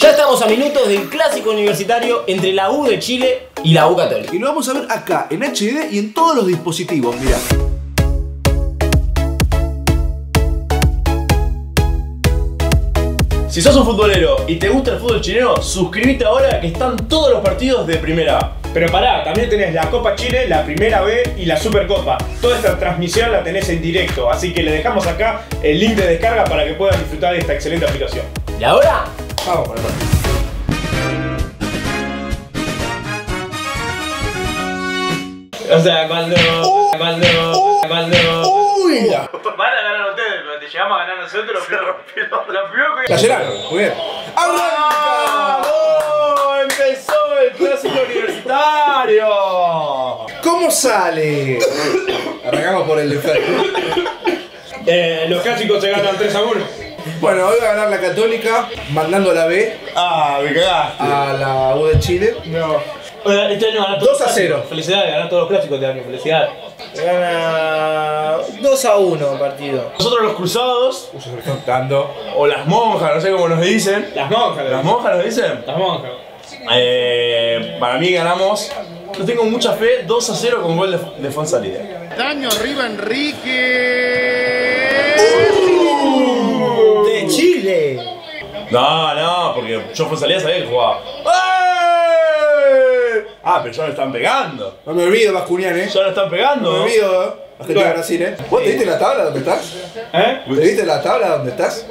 Ya estamos a minutos del clásico universitario entre la U de Chile y la U Católica. Y lo vamos a ver acá, en HD y en todos los dispositivos, mirá. Si sos un futbolero y te gusta el fútbol chileno, suscríbete ahora que están todos los partidos de primera A. Pero pará, también tenés la Copa Chile, la Primera B y la Supercopa. Toda esta transmisión la tenés en directo, así que le dejamos acá el link de descarga para que puedan disfrutar de esta excelente aplicación. ¿Y ahora? Vamos con el partido. O sea, cuando. Cuando. Cuando. ¡Uy! Van a ganar ustedes, pero te llegamos a ganar nosotros, lo primero, lo primero que... La llenaron, muy bien. ¡Arranca! ¡Oh! ¡Empezó el clásico universitario! ¿Cómo sale? Arrancamos por el enfermo. Eh, los clásicos se ganan 3 a 1. Bueno, hoy va a ganar la Católica, mandando la B ¡Ah, me cagaste! a la U de Chile. Oye, Este año ganar 2 a 0. Felicidades, ganar todos los clásicos de año, felicidades. Gana 2 a 1 partido. Nosotros los cruzados, Uy, se me están dando. o las monjas, no sé cómo nos dicen. Las monjas, ¿Las monjas nos dicen? Las monjas. Eh, para mí ganamos. Yo tengo mucha fe, 2 a 0 con gol de, de Fonsalida. Daño arriba Enrique. ¡De Chile! No, no, porque yo Fonsalida sabía que jugaba. ¡Eh! Ah, pero ya lo están pegando. No me olvido, Bascunian, eh. Ya lo están pegando. No me olvido, eh. Argentina Brasil, eh. ¿Vos te viste la tabla donde estás? ¿Eh? ¿Te viste la tabla donde estás?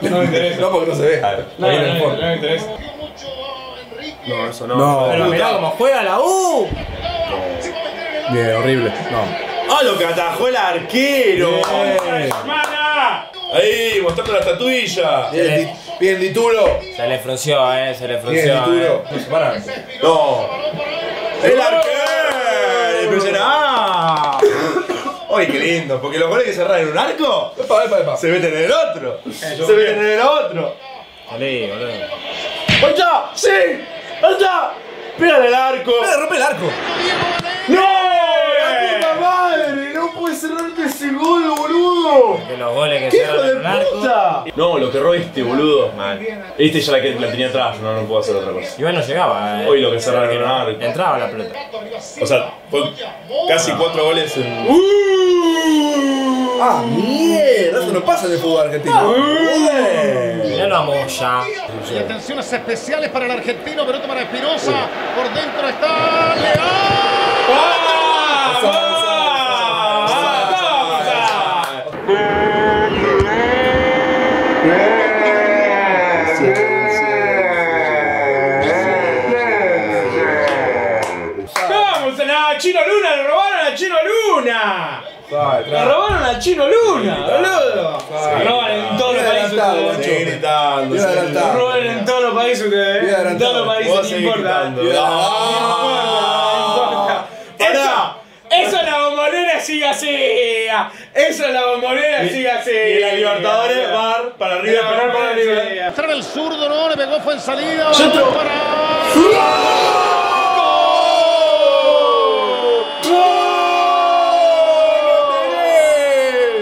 No me interesa. No, porque no se ve. No, no, no, no me interesa. No, eso no. No. Pero mirá cómo juega la U. Bien, horrible. No. ¡Ah, lo que atajó el arquero! Ahí, mostrando la estatuilla. Bien, bien Dituro. Se le frunció, eh, se le Bien, frunció. Dituro. Eh. No. ¡El arquero! ¡Impresionante! ¡Uy, qué lindo! Porque los goles que cerran en un arco Epa, epa, epa. se meten en el otro. Eso Se bien. meten en el otro. Salí, boludo. ¡Ahí está! ¡Sí! ¡Ahí está! ¡Pégale el arco! Eh, rompe el arco. ¡No! Cerrarte ese gol, boludo! De los goles que ¡Qué se hijo de arco. puta! No, lo que erró este, boludo. Este ya la, que, la tenía atrás, no, no puedo hacer otra cosa. Igual no llegaba, eh. Hoy lo que cerraron en un arco. Entraba la pelota. O sea, fue casi cuatro goles en. Ah, mierda. Eso no pasa en el fútbol argentino. Mirá la moya. Y atenciones especiales para el argentino, pelota para Espinosa. Por dentro está León. ¡Vamos! ¡A Chino Luna! ¡Le robaron a Chino Luna! ¡Le robaron a Chino Luna, boludo! Roban en todos los países ustedes. Roban en todos los países ustedes. ¿eh? En todos los países, no importa. No Ah. importa. Sigue así. Eso la bombonera sigue así. Y en la Libertadores, bar para arriba, penal para arriba. Entrar el zurdo, no, le pegó, fue en salida. Centro. para-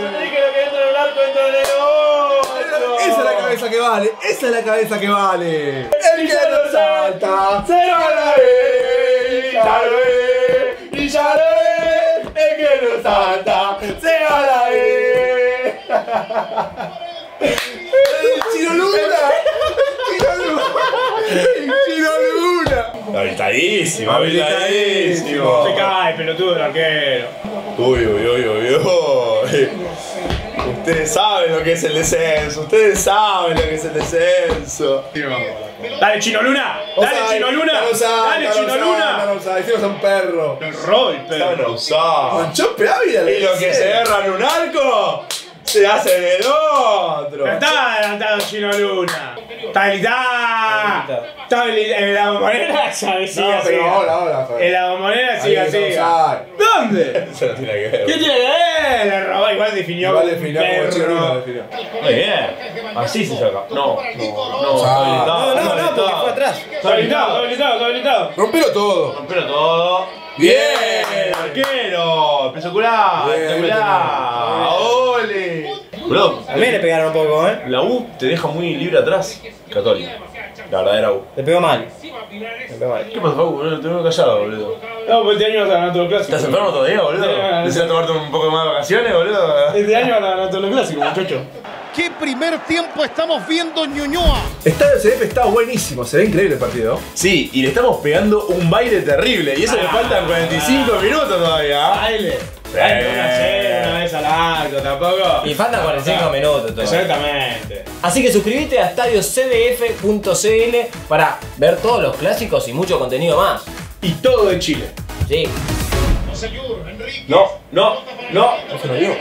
lo que entra en el arco, entra en el otro. Esa es la cabeza que vale. Esa es la cabeza que vale. El que no salta. Se lo ve, ya lo ve, y ya lo ve, el que no salta, se va a la ve. Chino Luna. Chino Luna. Chino Luna. Habilitadísimo, Habilitadísimo. Se cae, pelotudo el arquero. Uy, uy, uy, uy, uy. Ustedes saben lo que es el descenso, ustedes saben lo que es el descenso. Dale, Chino Luna. Dale, Chino Luna. Dale, Chino Luna. Hicimos un perro. El rol, pero. usados. Manchope Ávila. Y lo que se agarra en un arco, se hace en el otro. Está adelantado Chino Luna. Está habilitado. Está habilitado. En la bombonera sabe, sigue No, así. pero ahora, ahora. En la bombonera sigue así. ¿Dónde? Eso no tiene que ver. ¿Qué tiene que ver? Le robó, igual definió. Igual definió como Chino definió. Muy bien. Así se saca. No, no, no. No, no, no, porque habilitado. fue atrás. Está habilitado, está habilitado, está habilitado. Rompelo todo. Todo. Bien. arquero. Espectacular. Bien, Espectacular. Boludo, A mí le pegaron un poco, ¿eh? la U te deja muy libre atrás. Católica. La verdadera U. Le pegó mal. Le pegó mal. ¿Qué pasa, Facu, boludo? Te veo callado, boludo. No, pues este año vas a ganar todos los clásicos. ¿Estás enfermo todavía, boludo? ¿Necesitas tomarte un poco más de vacaciones, boludo? Este año van a ganar todos los clásicos, muchachos. ¿Qué primer tiempo estamos viendo en Ñuñoa? Estadio CDF está buenísimo, se ve increíble el partido. Sí, y le estamos pegando un baile terrible. Y eso le faltan 45 minutos todavía. ¿ah? Baile. Baile una cena, una vez al arco, tampoco. Y faltan 45 minutos todavía. Exactamente. Así que suscríbete a estadiocdf.cl para ver todos los clásicos y mucho contenido más. Y todo de Chile. Sí. No, señor, Enrique. No, no, no. Se lo dio.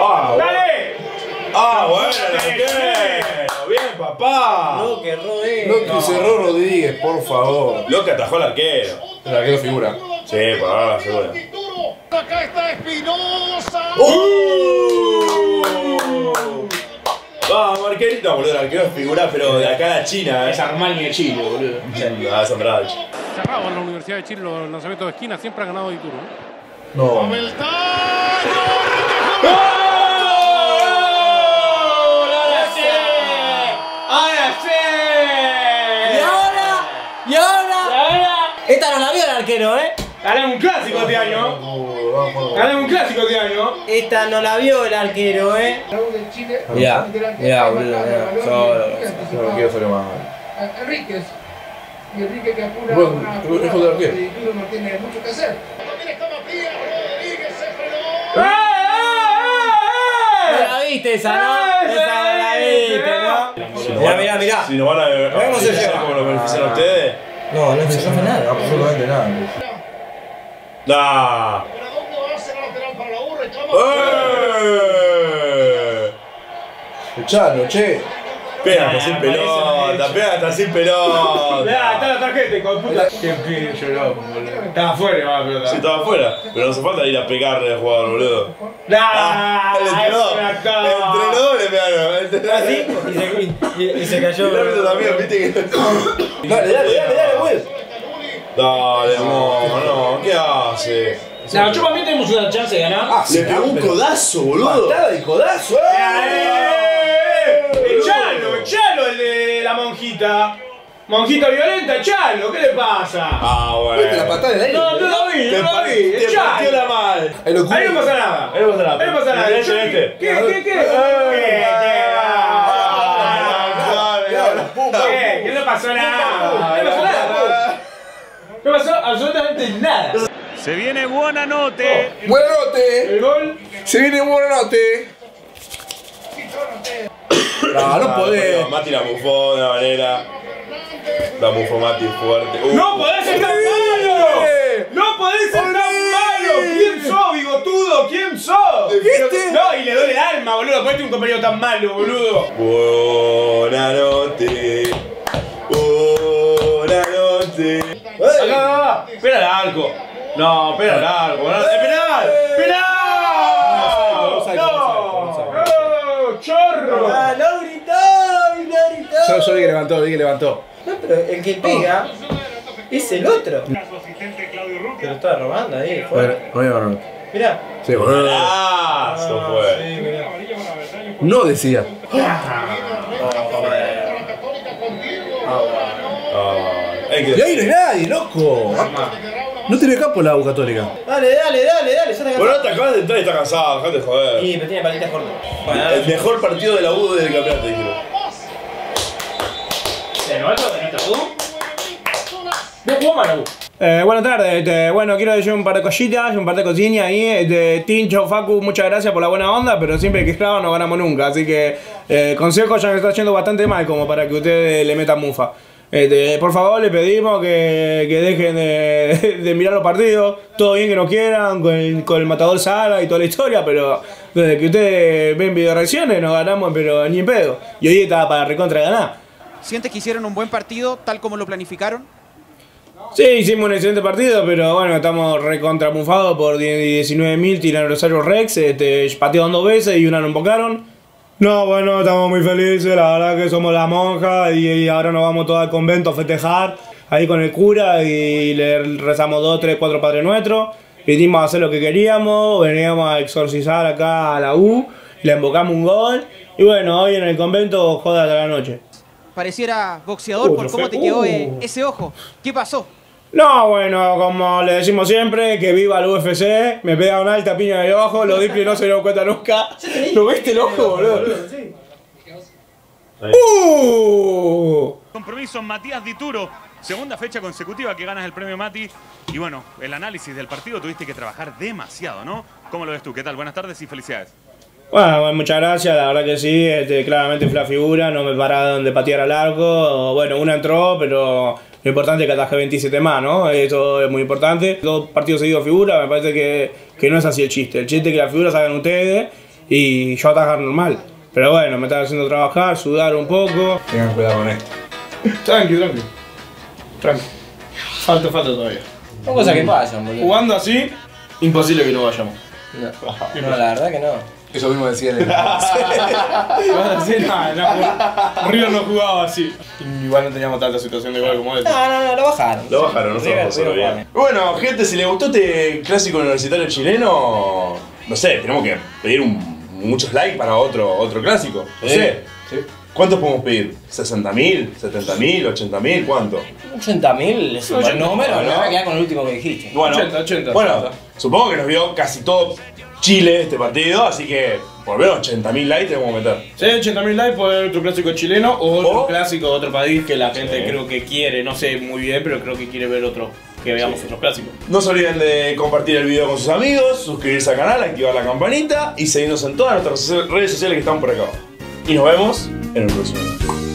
Ah. ¡Dale! Ah, bueno, arquero. Bien, papá. No, que rodee. No, que cerró Rodríguez, por favor. Lo que atajó el arquero. El arquero figura. Sí, por ahora seguro. Duro. Acá está Espinosa. Uh. Vamos, arquerito. No, boludo, el arquero es figura, pero de acá a China, Es eh. Armani de Chile, boludo. Ah, es cerrado en la Universidad de Chile los lanzamientos de esquina, siempre ha ganado Dituro. ¿no? No. ¡Ahora sí! Y ahora, y ahora. Esta no la vio el arquero, ¿eh? Ganamos un clásico este año. Ganamos un clásico este año. Esta no la vio el arquero, ¿eh? Mirá, mirá, boludo. No quiero salió más. Enríquez. Y Enrique que apura Bueno, de apura, arquero. no tiene mucho que hacer. Rodríguez. Se frenó. No la viste esa, ¿no? Esa no la viste, ¿no? Mirá, mirá, mirá. Si nos van a cómo se beneficiar lleva. como lo benefician a ustedes. No, no se nada. Absolutamente nada. ¡Nah! ¿Para dónde va a ser la lateral para la U? Reclama. ¡Eh! Echalo, che. Pega sin pelota, pega sin pelota. Está la tarjeta, hijo de puta. Qué boludo. Estaba afuera, va, pelota. Si estaba afuera, pero no hace falta ir a pegarle al jugador, boludo. Ah, le entrenó. es una Entre cama. los dos le pegaron. entre- Así, y se, y, y se cayó. El árbitro también, viste que. Dale, dale, dale, dale, Will. Dale, amor, no, ¿qué hace? No, yo para mí tenemos una chance de ganar. Ah, Le pegó un codazo, boludo. Patada y codazo, ¡Eh! ¡Echalo, echalo el de la monjita! Monjita violenta, echalo, ¿qué le pasa? Ah, Viste la bueno. patada en el aire. No, no lo vi, no lo vi, te partió la. Ahí no pasa nada. Ahí no pasa nada. Ahí no pasa nada. Este, este. ¿Qué, qué, qué? ¿Qué? ¿Qué? ¿Qué? No pasó nada. No pasó nada. No pasó absolutamente nada. Se viene Buenanote. Buenanote. El gol. Se viene buenanote. No, no podés. Mati la mufó de una manera. La mufó Mati fuerte. Uh. ¡No podés ser tan malo! ¡No podés ser tan malo! ¿Quién sos, bigotudo? ¿Quién sos? ¿Viste? No, y le duele el alma, boludo. Ponete un compañero tan malo, boludo. Buena Acá, acá, acá. Espera el arco. No, espera el arco. No, ¡Es penal! ¡Penal! ¡No! ¡No! ¡Chorro! Ah, no gritó, no gritó. Yo, yo vi que levantó, vi que levantó. No, pero el que pega es el otro. Te lo está robando ahí, Bueno, fuera. no buenanote. Mirá. Sí, boludo. Ah, eso fue. Sí, mirá. No decía. Ah, hay Y ahí no hay nadie, loco. No tiene campo la U Católica. Dale, dale, dale, dale, ya te Bueno, te acabas de entrar y está cansado, dejate de joder. Sí, pero tiene palitas cortas. Bueno, El mejor partido de la U del campeonato, dijeron. ¿De nuevo tenés tú? ¿De jugó Manu? Eh, buenas tardes, este, bueno, quiero decir un par de cositas, un par de cosillas ahí. Este, Tincho, Facu, muchas gracias por la buena onda, pero siempre que esclava no ganamos nunca. Así que, eh, consejo ya me está haciendo bastante mal como para que ustedes le metan mufa. Este, por favor, le pedimos que, que dejen de, de mirar los partidos. Todo bien que no quieran, con el, con el matador Sala y toda la historia, pero desde que ustedes ven video reacciones nos ganamos, pero ni en pedo. Y hoy estaba para recontra ganar. ¿Sientes que hicieron un buen partido tal como lo planificaron? Sí, hicimos un excelente partido, pero bueno, estamos recontramufados por 19.000 tiranosaurios Rex, este, patearon dos veces y una no embocaron. No, bueno, estamos muy felices, la verdad que somos la monja y, y ahora nos vamos todos al convento a festejar ahí con el cura y le rezamos dos, tres, cuatro Padres Nuestros. Vinimos a hacer lo que queríamos, veníamos a exorcizar acá a la U le embocamos un gol. Y bueno, hoy en el convento joda hasta la noche. Pareciera boxeador Uh, por cómo te quedó Uh. ese ojo. ¿Qué pasó? No, bueno, como le decimos siempre, que viva el UFC, me pega una alta piña en el ojo, los Dipli no se dieron cuenta nunca. ¿Lo viste el ojo, boludo? ¡Uh! Compromiso Matías Dituro, segunda fecha consecutiva que ganas el premio Mati. Y bueno, el análisis del partido tuviste que trabajar demasiado, ¿no? ¿Cómo lo ves tú? ¿Qué tal? Buenas tardes y felicidades. Bueno, bueno, muchas gracias, la verdad que sí, este, claramente fue la figura, no me pararon de patear al arco, bueno, una entró, pero lo importante es que atajé 27 más, ¿no? Eso es muy importante. Dos partidos seguidos figura, me parece que, que no es así el chiste, el chiste es que las figuras hagan ustedes y yo atajar normal. Pero bueno, me están haciendo trabajar, sudar un poco. Tengan cuidado con esto. Tranqui, tranqui. Tranqui. Falta, falta todavía. Son cosas que pasan, boludo. Jugando así, imposible que no vayamos. No, no, la verdad que no. Eso mismo decían en Jugando así, no, no jugaba. River no jugaba así. Igual no teníamos tanta situación de igual como esta. No, no, no, lo bajaron. Lo bajaron, no se bien. Bueno, gente, si les gustó este clásico universitario chileno, no sé, tenemos que pedir un- muchos likes para otro, otro clásico. No Sí, sé. ¿Cuántos podemos pedir? ¿60.000? ¿70.000? ¿80.000? ¿Cuánto? 80.000 es un buen 80, número, ¿no? no me voy a quedar con el último que dijiste. Bueno, 80, 80, bueno 80. supongo que nos vio casi todo Chile este partido, así que por lo menos 80.000 likes tenemos que meter. Hay 80.000 likes, puede haber otro clásico chileno o otro O- clásico de otro país que la gente Sí. creo que quiere, no sé muy bien, pero creo que quiere ver otro, que veamos otros clásicos. No se olviden de compartir el video con sus amigos, suscribirse al canal, activar la campanita y seguirnos en todas nuestras redes sociales que están por acá. Y nos vemos en el próximo video.